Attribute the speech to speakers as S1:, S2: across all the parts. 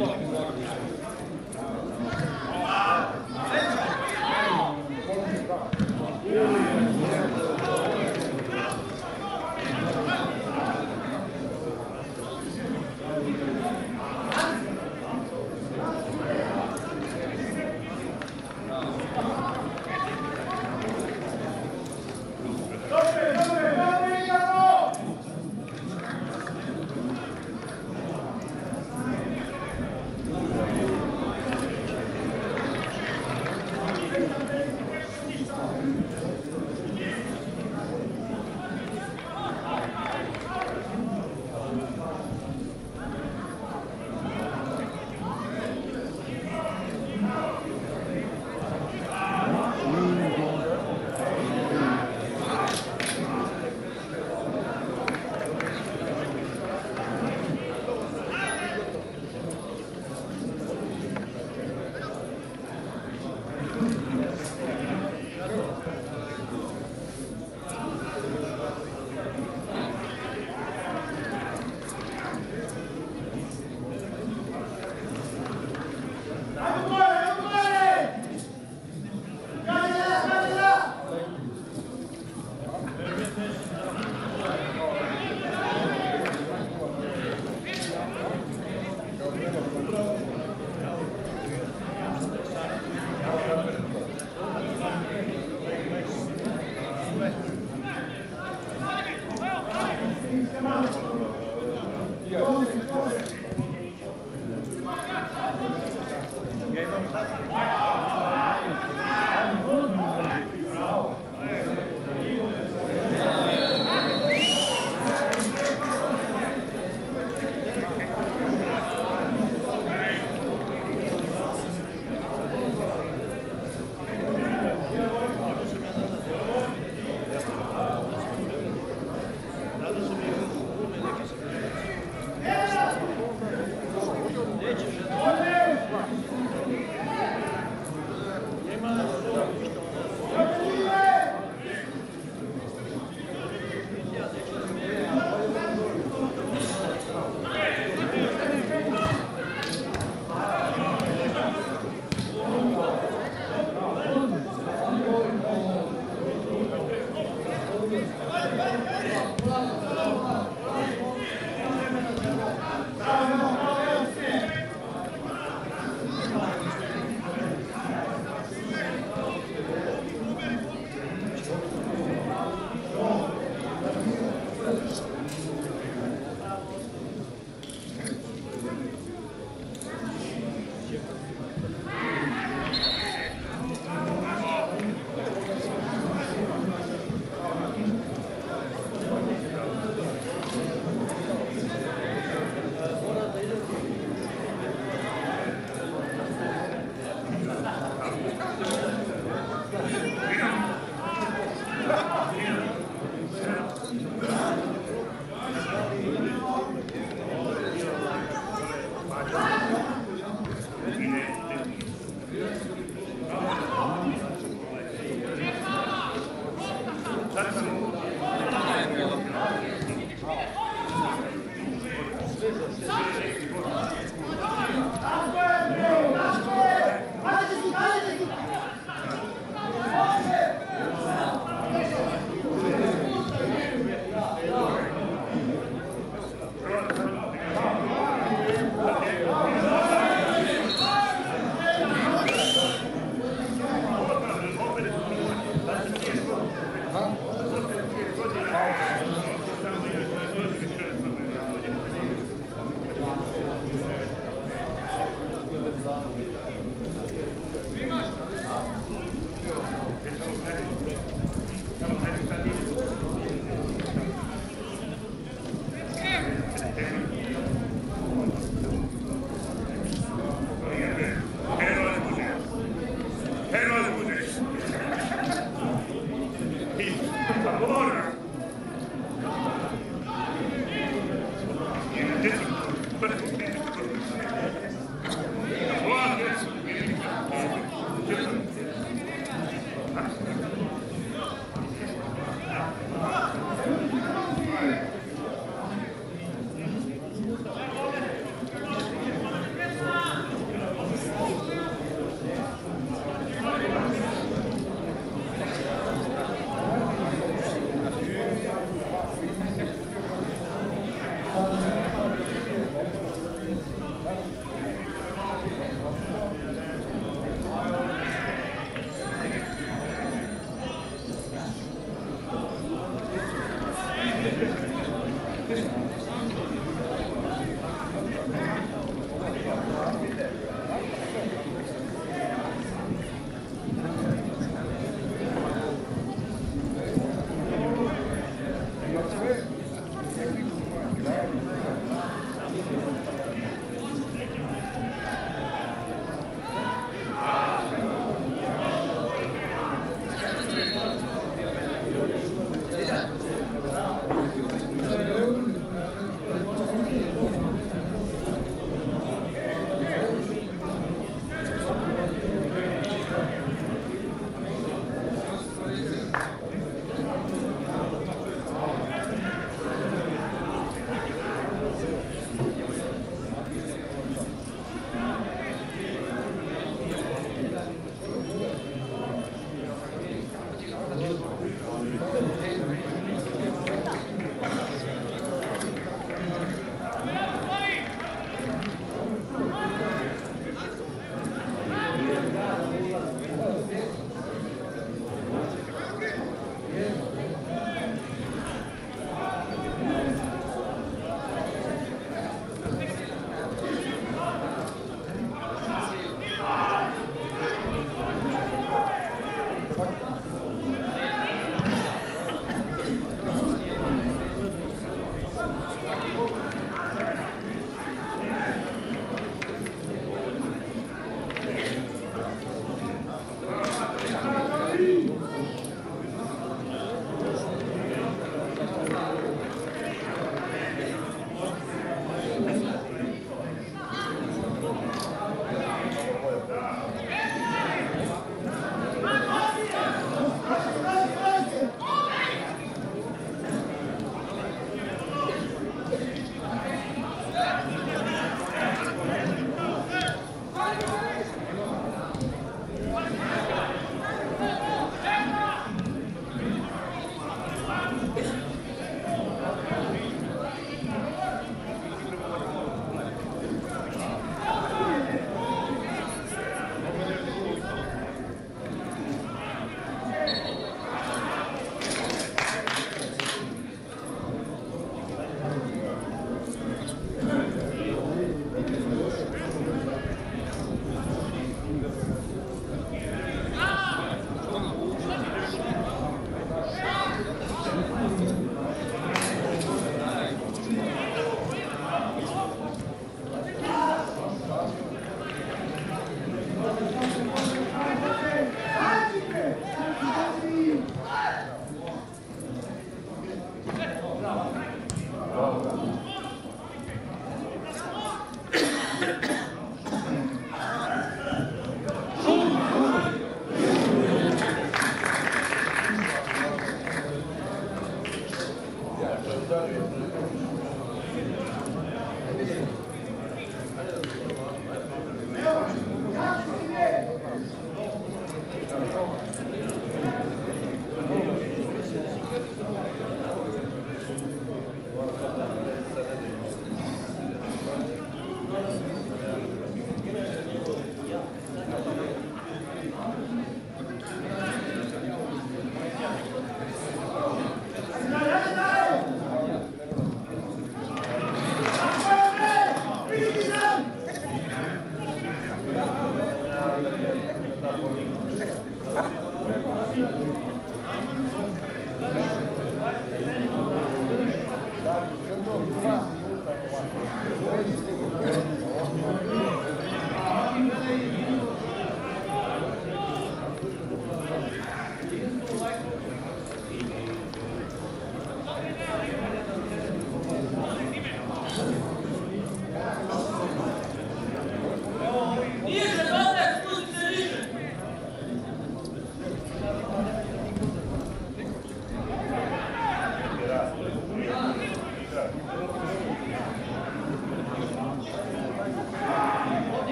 S1: Good luck.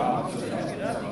S1: jobs.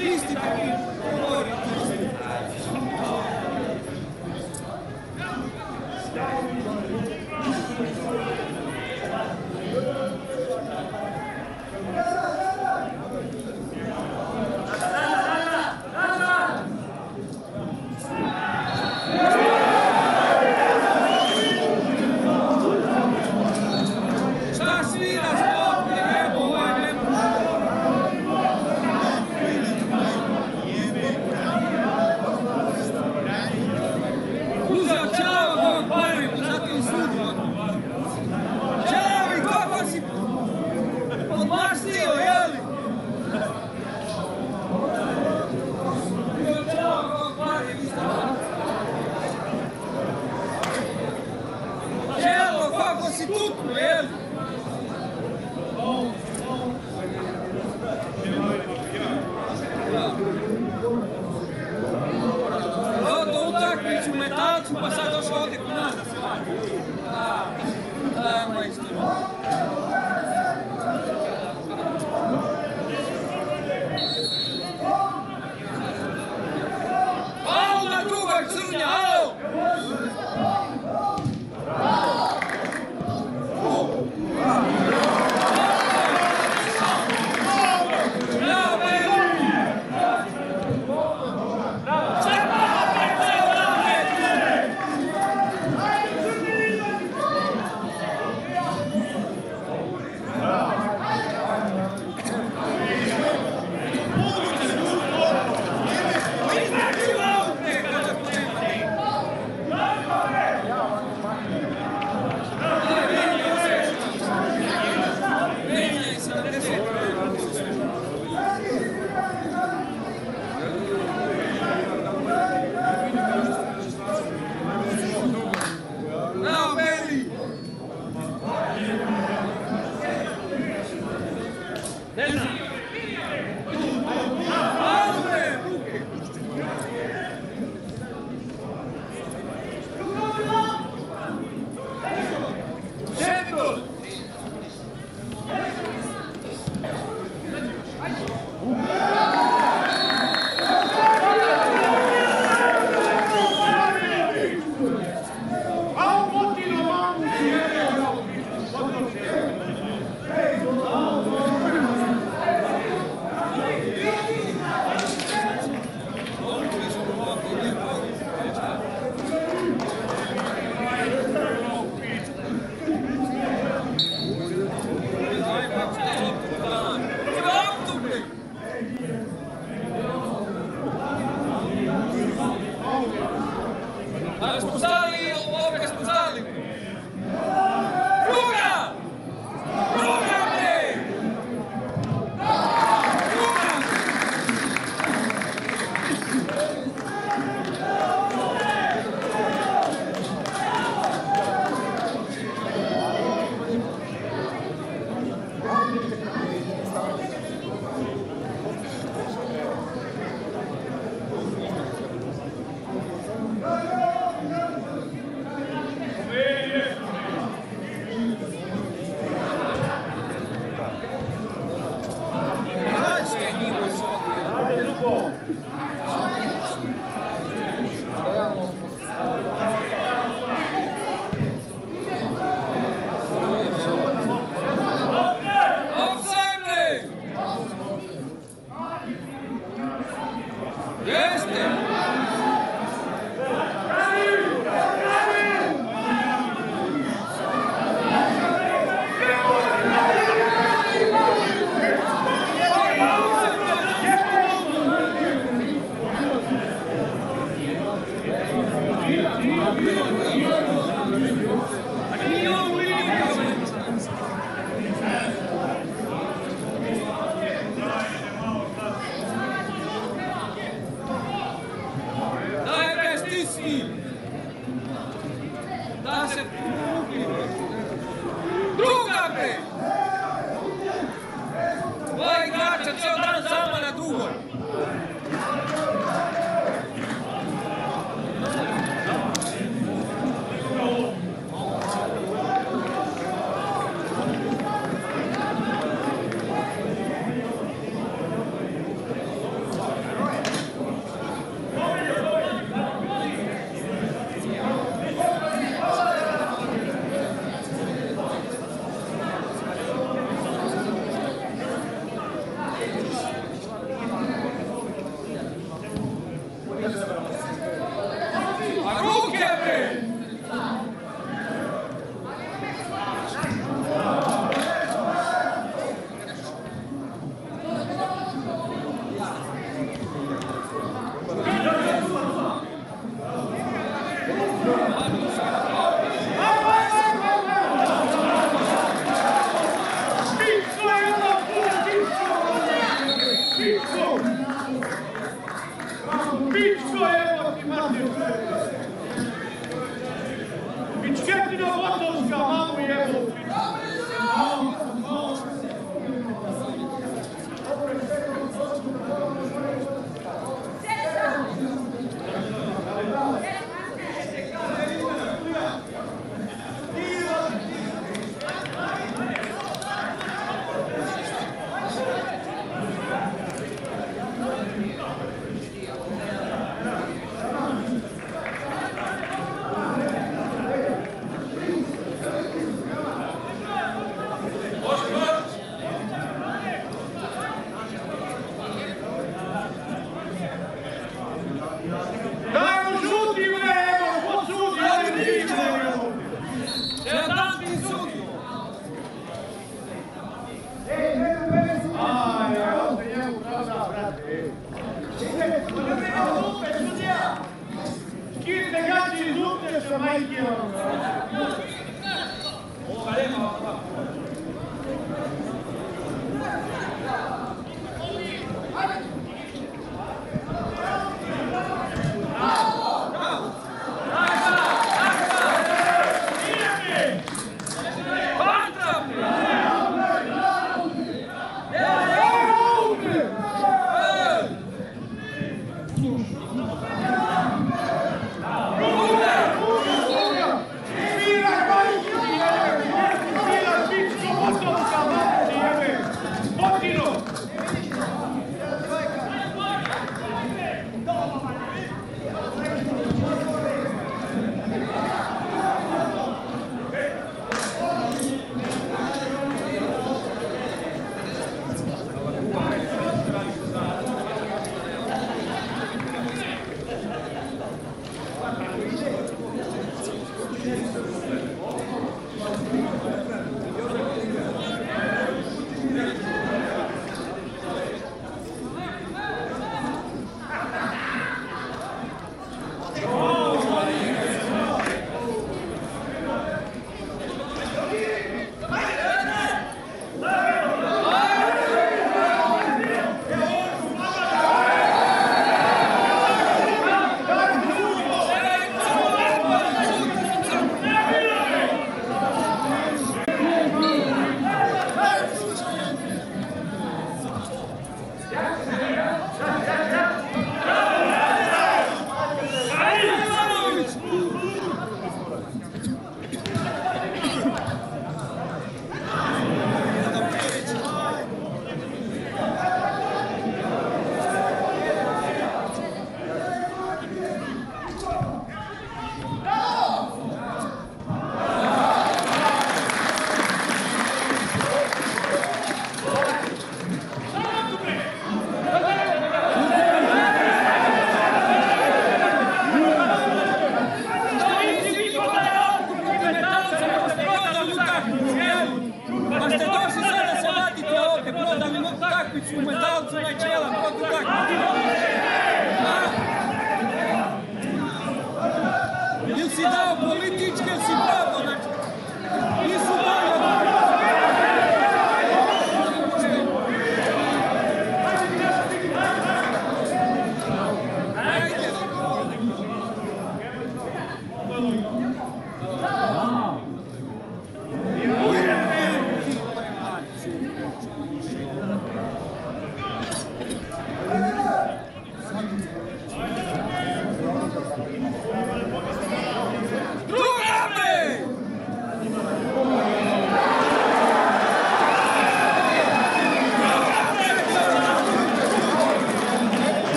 S1: Príncipe.